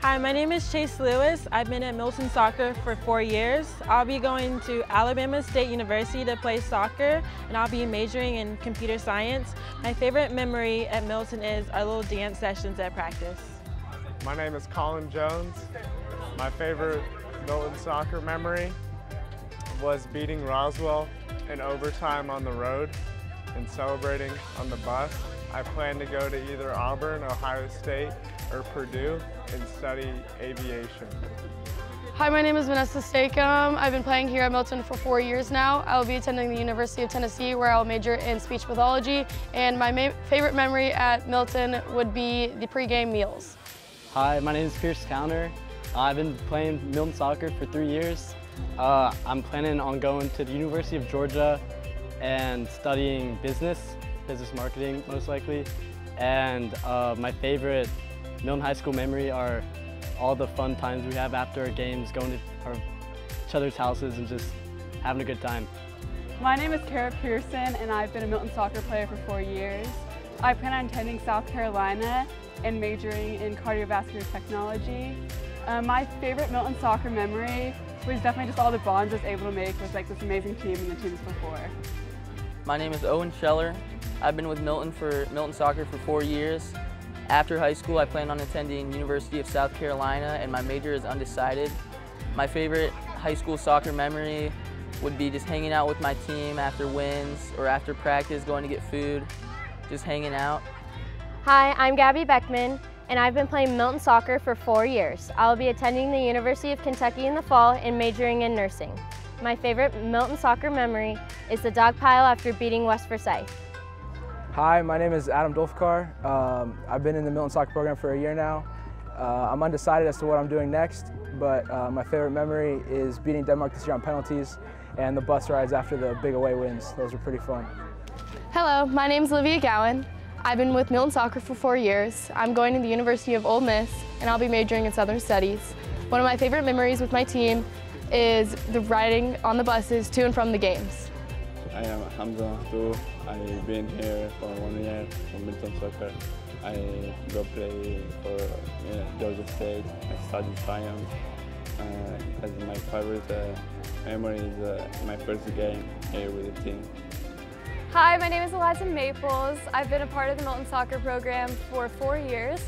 Hi, my name is Chase Lewis. I've been at Milton Soccer for four years. I'll be going to Alabama State University to play soccer and I'll be majoring in computer science. My favorite memory at Milton is our little dance sessions at practice. My name is Colin Jones. My favorite Milton soccer memory was beating Roswell in overtime on the road and celebrating on the bus. I plan to go to either Auburn, or Ohio State, or Purdue and study aviation. Hi, my name is Vanessa Stakem. I've been playing here at Milton for four years now. I will be attending the University of Tennessee where I will major in speech pathology and my favorite memory at Milton would be the pregame meals. Hi, my name is Pierce Counter. I've been playing Milton soccer for three years. Uh, I'm planning on going to the University of Georgia and studying business, business marketing most likely. And uh, my favorite Milton High School memory are all the fun times we have after our games, going to our, each other's houses and just having a good time. My name is Kara Pearson and I've been a Milton soccer player for four years. I plan on attending South Carolina and majoring in cardiovascular technology. Uh, my favorite Milton soccer memory was definitely just all the bonds I was able to make with like this amazing team and the teams before. My name is Owen Scheller. I've been with Milton for Milton Soccer for four years. After high school, I plan on attending University of South Carolina and my major is undecided. My favorite high school soccer memory would be just hanging out with my team after wins or after practice, going to get food, just hanging out. Hi, I'm Gabby Beckman and I've been playing Milton soccer for four years. I will be attending the University of Kentucky in the fall and majoring in nursing. My favorite Milton soccer memory is the dog pile after beating West Forsyth. Hi, my name is Adam Dolfkar. Um, I've been in the Milton Soccer program for a year now. Uh, I'm undecided as to what I'm doing next, but uh, my favorite memory is beating Denmark this year on penalties and the bus rides after the big away wins. Those were pretty fun. Hello, my name is Olivia Gowan. I've been with Milton Soccer for four years. I'm going to the University of Ole Miss and I'll be majoring in Southern Studies. One of my favorite memories with my team is the riding on the buses to and from the games. I am Hamza too. I've been here for one year for Milton Soccer. I go play for Georgia State. I study science. Uh, as my favorite uh, memory is uh, my first game here with the team. Hi, my name is Eliza Maples. I've been a part of the Milton Soccer program for four years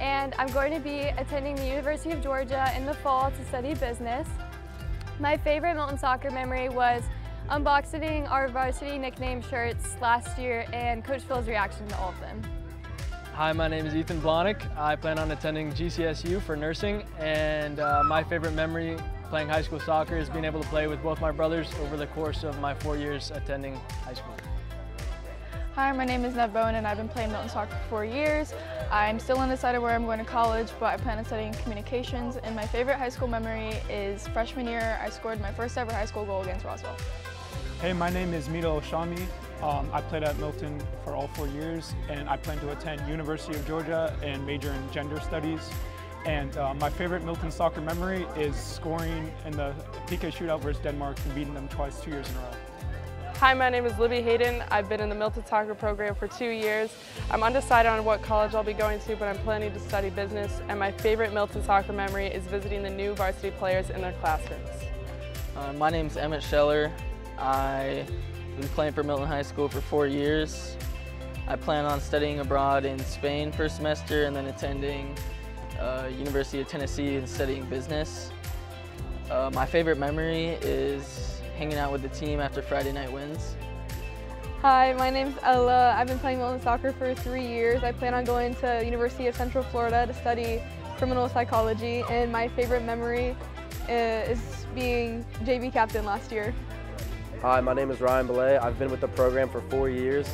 and I'm going to be attending the University of Georgia in the fall to study business. My favorite Milton Soccer memory was unboxing our varsity nickname shirts last year and Coach Phil's reaction to all of them. Hi, my name is Ethan Blonick. I plan on attending GCSU for nursing and uh, my favorite memory playing high school soccer is being able to play with both my brothers over the course of my four years attending high school. Hi, my name is Nev Bowen and I've been playing Milton Soccer for four years. I'm still undecided where I'm going to college, but I plan on studying communications and my favorite high school memory is freshman year, I scored my first ever high school goal against Roswell. Hey, my name is Mito Oshami. Um, I played at Milton for all four years and I plan to attend University of Georgia and major in gender studies. And uh, my favorite Milton soccer memory is scoring in the PK shootout versus Denmark and beating them twice two years in a row. Hi, my name is Libby Hayden. I've been in the Milton Soccer program for two years. I'm undecided on what college I'll be going to, but I'm planning to study business, and my favorite Milton Soccer memory is visiting the new varsity players in their classrooms. Uh, my name is Emmett Scheller. I've been playing for Milton High School for four years. I plan on studying abroad in Spain for a semester and then attending uh, University of Tennessee and studying business. Uh, my favorite memory is hanging out with the team after Friday night wins. Hi, my name's Ella. I've been playing Milton soccer for three years. I plan on going to University of Central Florida to study criminal psychology and my favorite memory uh, is being JV captain last year. Hi, my name is Ryan Belay. I've been with the program for four years.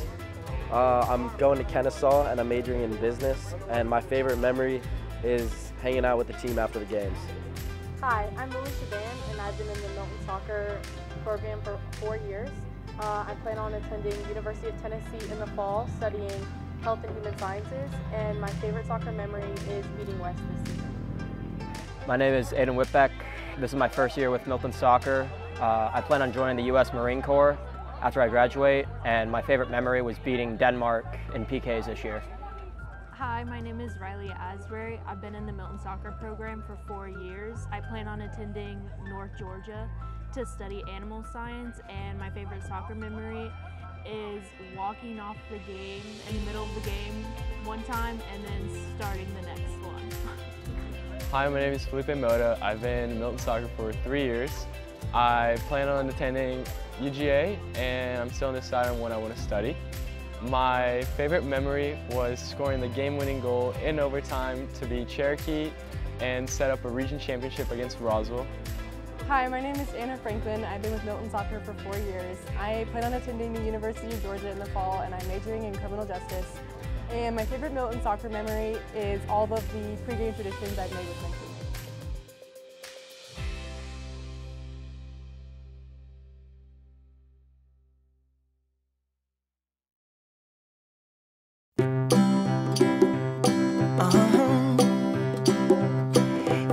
Uh, I'm going to Kennesaw and I'm majoring in business. And my favorite memory is hanging out with the team after the games. Hi, I'm Lily Shaban and I've been in the Milton Soccer program for four years. Uh, I plan on attending University of Tennessee in the fall, studying health and human sciences, and my favorite soccer memory is beating West this season. My name is Aiden Whitbeck. This is my first year with Milton Soccer. Uh, I plan on joining the U.S. Marine Corps after I graduate, and my favorite memory was beating Denmark in PKs this year. Hi, my name is Riley Asbury. I've been in the Milton Soccer program for four years. I plan on attending North Georgia to study animal science, and my favorite soccer memory is walking off the game in the middle of the game one time and then starting the next one. Hi, my name is Felipe Moda. I've been in Milton Soccer for three years. I plan on attending UGA and I'm still undecided on what I want to study. My favorite memory was scoring the game-winning goal in overtime to beat Cherokee and set up a region championship against Roswell. Hi, my name is Anna Franklin. I've been with Milton Soccer for four years. I plan on attending the University of Georgia in the fall and I'm majoring in criminal justice. And my favorite Milton Soccer memory is all of the pregame traditions I've made with my team.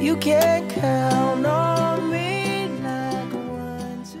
You can count on me like one, two.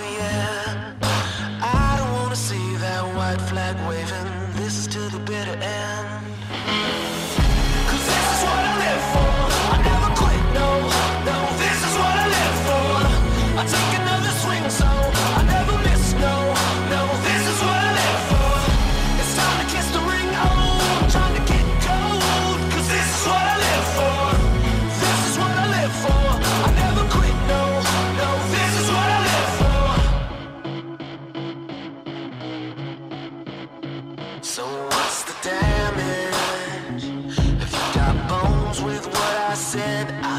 with what I said. I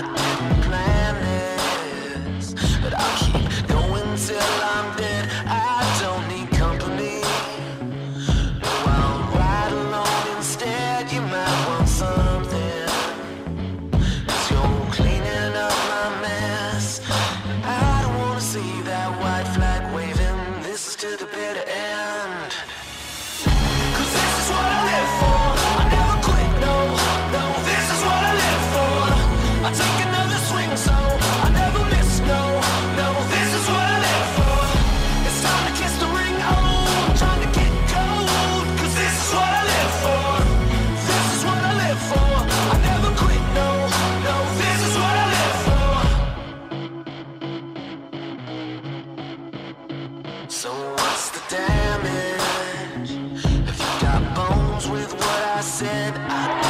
So what's the damage? If you got bones with what I said, I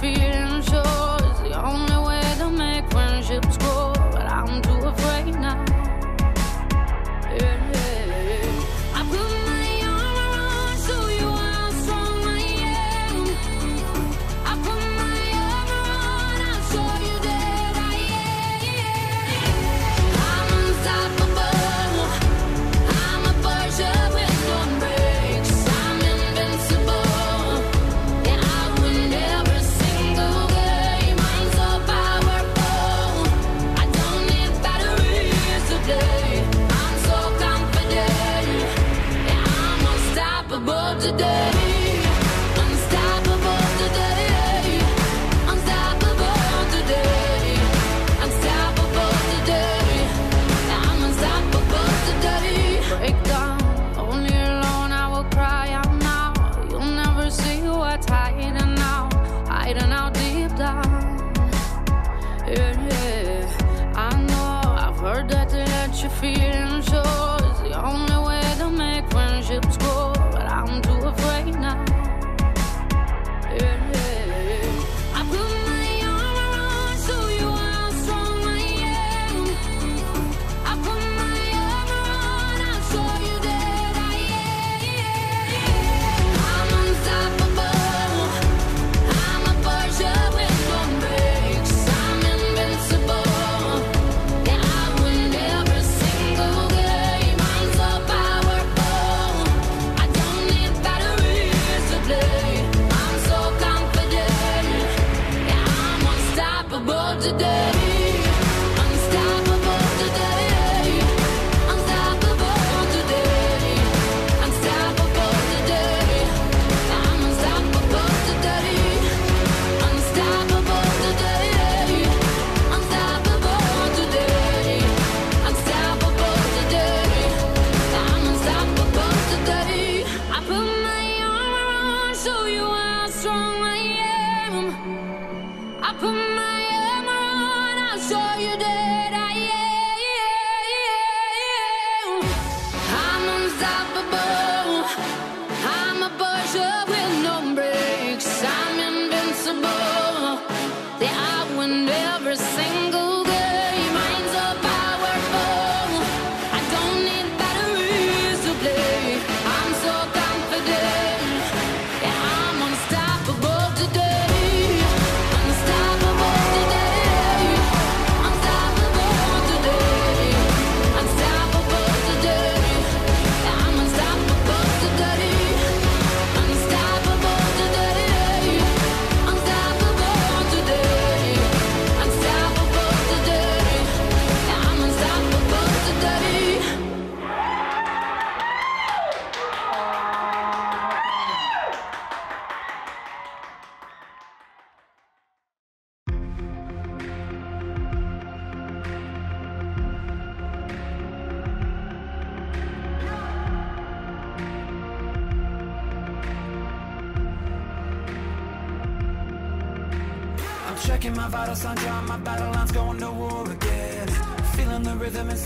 feeling today.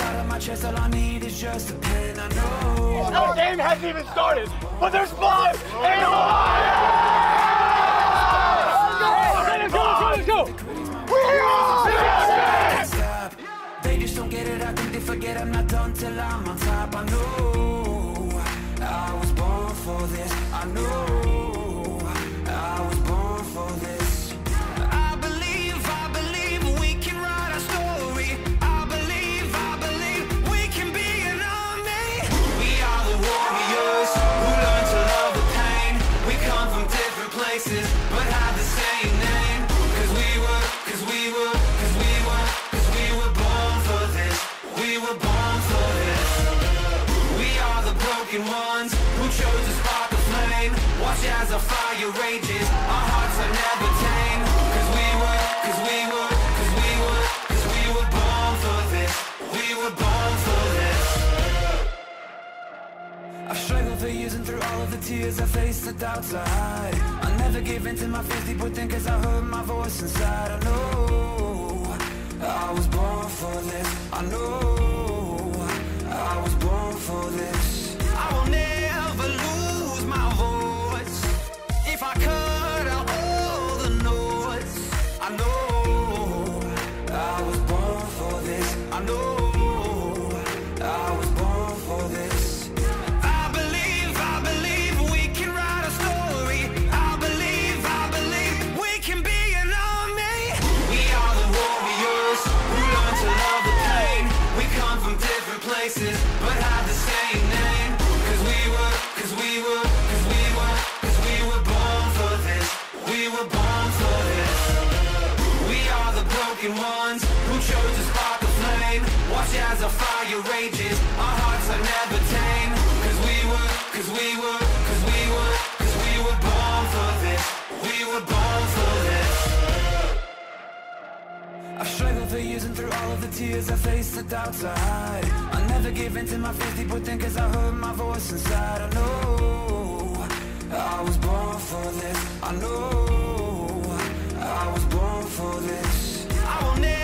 inside of my chest, all I need is just a pen. I know. The game hasn't even started, but there's blood and fire! Let's go, let's go, let's go! Forget I'm not done till I'm on top. I know I was born for this, I know. place the doubts I hide. I never give in to my fears People think Cause I heard my voice inside. I know I was born for this. I know I was born broken ones Who chose to spark a flame. Watch as our fire rages. Our hearts are never tame. Cause we were, cause we were, cause we were Cause we were born for this. We were born for this. I struggled for years and through all of the tears I faced the doubts I hide. I never gave in to my fears People think as I heard my voice inside. I know I was born for this. I know I was born for this on it.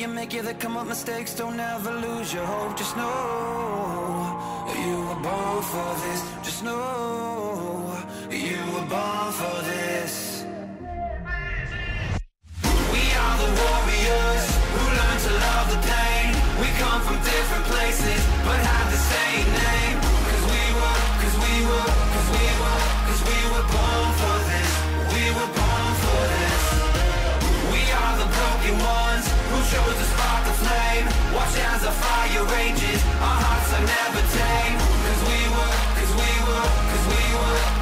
you make, it they come up mistakes. Don't ever lose your hope, just know You were born for this, just know You were born for this. We are the warriors Who learn to love the pain. We come from different places But have the same name. Cause we were, cause we were, cause we were Cause we were born shows a spark of flame. Watch as the fire rages. Our hearts are never tame Cause we were, cause we were, cause we were.